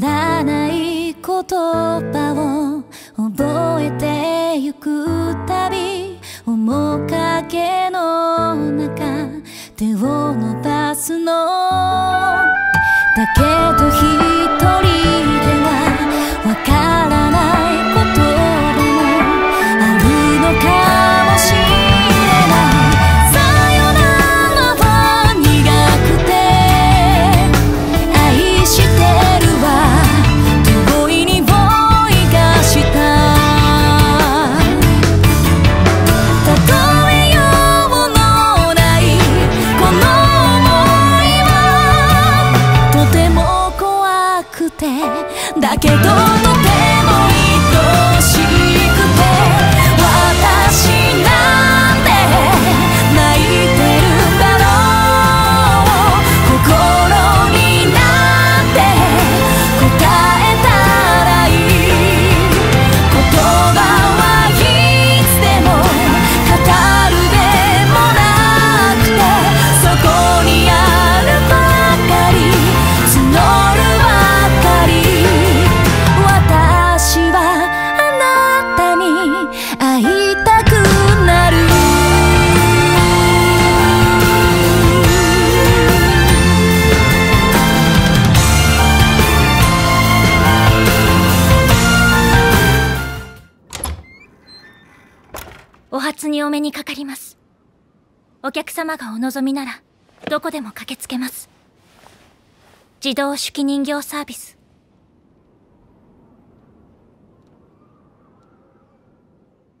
らない言葉を覚えてゆくたび面影の中手を伸ばすの。だけど一人けどお初にお目にかかります。お客様がお望みなら、どこでも駆けつけます。自動手記人形サービス。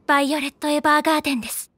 バイオレット・エヴァーガーデンです。